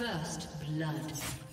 First blood.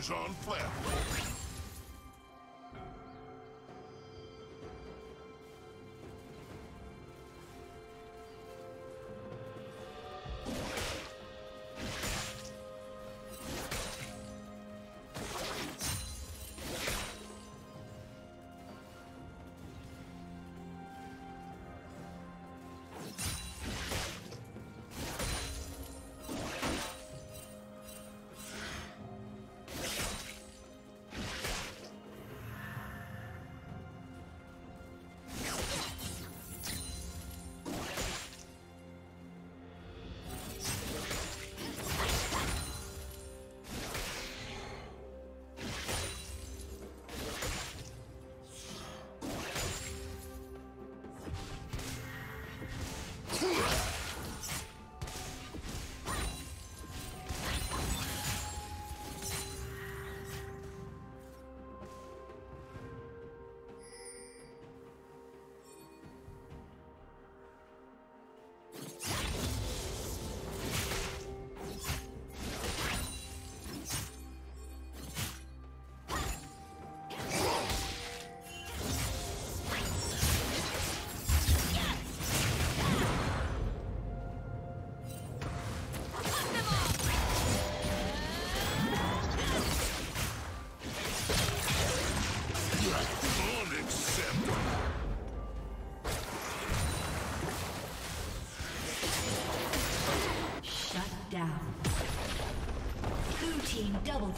Is on flat.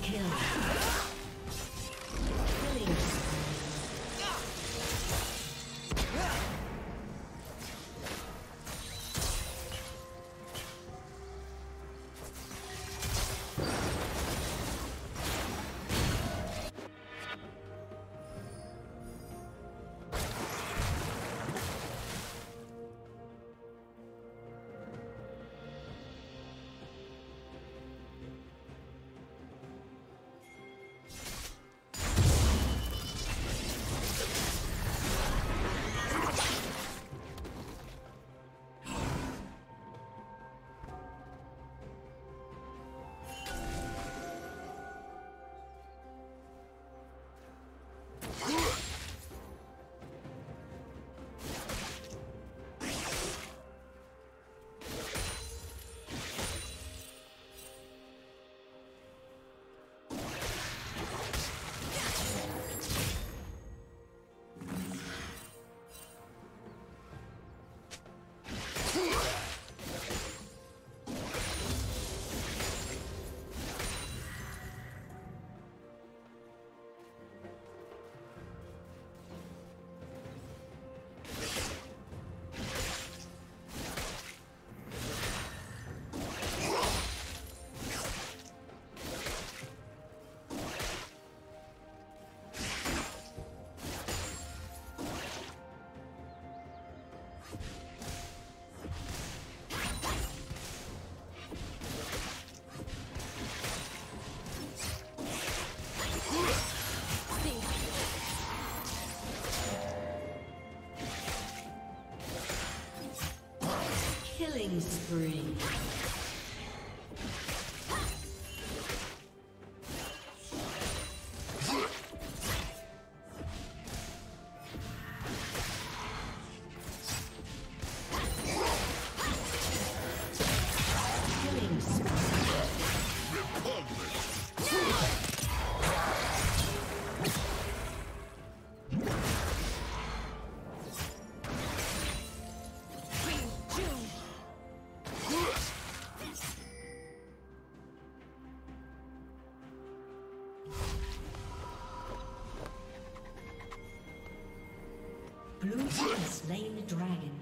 Kill. Killing spree. Slain the dragon.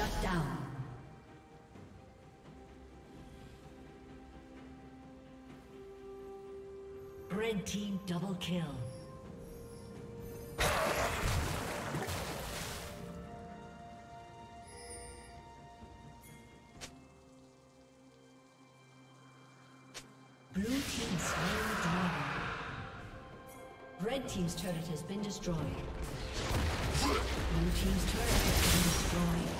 Shut down. Red team double kill. Blue team's turret has been destroyed. Blue team's turret has been destroyed.